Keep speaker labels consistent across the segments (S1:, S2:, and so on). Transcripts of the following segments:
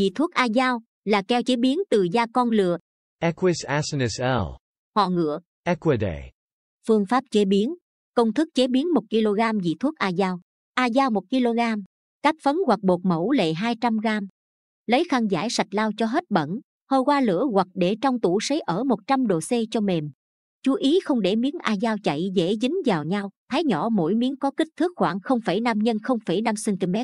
S1: Vị thuốc A Giao là keo chế biến từ da con lừa,
S2: Equus asinus L.
S1: họ ngựa.
S2: Equidae.
S1: Phương pháp chế biến. Công thức chế biến 1 kg vị thuốc A Giao. A Giao 1 kg. Cách phấn hoặc bột mẫu lệ 200 g. Lấy khăn giải sạch lau cho hết bẩn, hôi qua lửa hoặc để trong tủ sấy ở 100 độ C cho mềm. Chú ý không để miếng A Giao chảy dễ dính vào nhau, thái nhỏ mỗi miếng có kích thước khoảng 0,5 x 0,5 cm.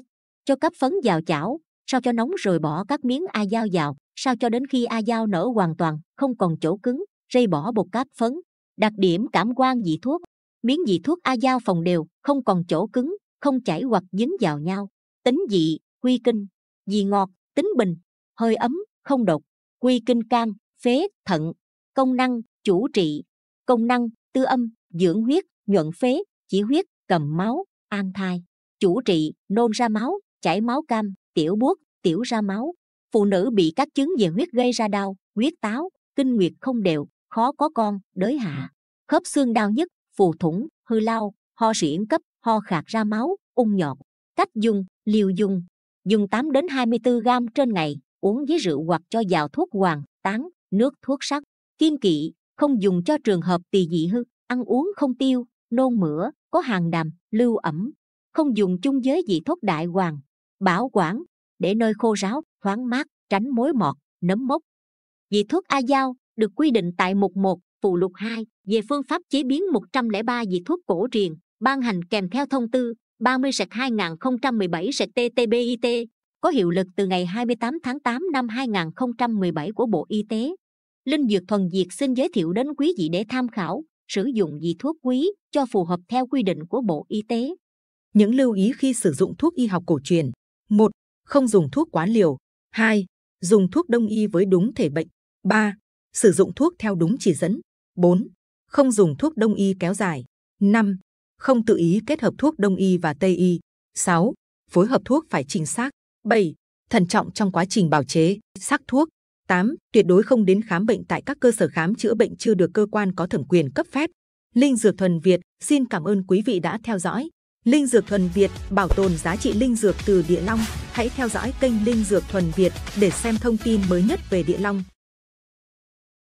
S1: Cho cấp phấn vào chảo, sao cho nóng rồi bỏ các miếng A dao vào, sao cho đến khi A dao nở hoàn toàn, không còn chỗ cứng, rây bỏ bột cáp phấn. Đặc điểm cảm quan dị thuốc. Miếng dị thuốc A dao phòng đều, không còn chỗ cứng, không chảy hoặc dính vào nhau. Tính dị, quy kinh, dị ngọt, tính bình, hơi ấm, không độc, quy kinh can, phế, thận, công năng, chủ trị, công năng, tư âm, dưỡng huyết, nhuận phế, chỉ huyết, cầm máu, an thai, chủ trị, nôn ra máu, chảy máu cam, tiểu buốt, tiểu ra máu. Phụ nữ bị các chứng về huyết gây ra đau, huyết táo, kinh nguyệt không đều, khó có con, đới hạ, khớp xương đau nhất, phù thủng, hư lao, ho suyễn cấp, ho khạc ra máu, ung nhọt. Cách dùng, liều dùng, dùng 8 đến 24 gram trên ngày, uống với rượu hoặc cho vào thuốc hoàng, tán, nước thuốc sắc. Kiên kỵ, không dùng cho trường hợp tỳ dị hư, ăn uống không tiêu, nôn mửa, có hàng đàm, lưu ẩm. Không dùng chung với vị thuốc đại hoàng, bảo quản, để nơi khô ráo, thoáng mát, tránh mối mọt, nấm mốc. Vị thuốc A dao được quy định tại mục 1, phụ lục 2 về phương pháp chế biến 103 vị thuốc cổ truyền, ban hành kèm theo thông tư 30 2017 TTBIT, có hiệu lực từ ngày 28 tháng 8 năm 2017 của Bộ Y tế. Linh Dược Thuần Diệt xin giới thiệu đến quý vị để tham khảo, sử dụng vị thuốc quý cho phù hợp theo quy định của Bộ Y tế.
S3: Những lưu ý khi sử dụng thuốc y học cổ truyền. 1. Không dùng thuốc quá liều. 2. Dùng thuốc đông y với đúng thể bệnh. 3. Sử dụng thuốc theo đúng chỉ dẫn. 4. Không dùng thuốc đông y kéo dài. 5. Không tự ý kết hợp thuốc đông y và tây y. 6. Phối hợp thuốc phải chính xác. 7. Thận trọng trong quá trình bào chế, sắc thuốc. 8. Tuyệt đối không đến khám bệnh tại các cơ sở khám chữa bệnh chưa được cơ quan có thẩm quyền cấp phép. Linh Dược Thuần Việt xin cảm ơn quý vị đã theo dõi. Linh Dược Thuần Việt, bảo tồn giá trị linh dược từ Địa Long. Hãy theo dõi kênh Linh Dược Thuần Việt để xem thông tin mới nhất về Địa Long.